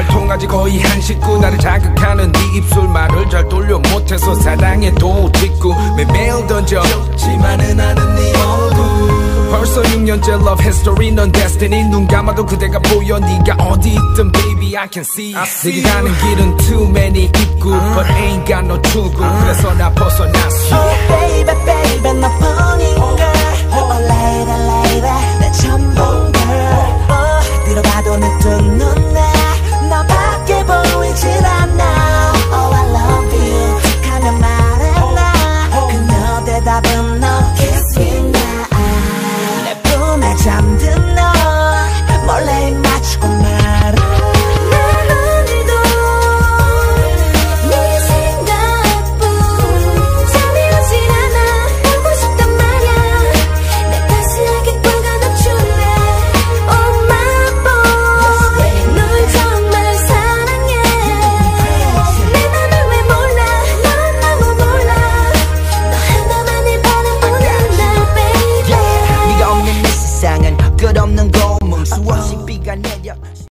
잘 통하지 거의 한 식구. 나를 자극하는 네 입술 말을 잘 돌려 못해서 사랑에 도직구. 매일 던져 좋지만은 않은 네 얼굴. 벌써 6년째 love history 넌 destiny. 눈 감아도 그대가 보여. 네가 어디 있든 baby I can see, I see 내게 가는 길은 too many 입구. But ain't got no 출구 그래서 나 벗어났어. Oh baby baby Oh. 내 전부인 girl oh, 뒤로 봐도 내뜬 눈 ng gomong Suwang si Piganella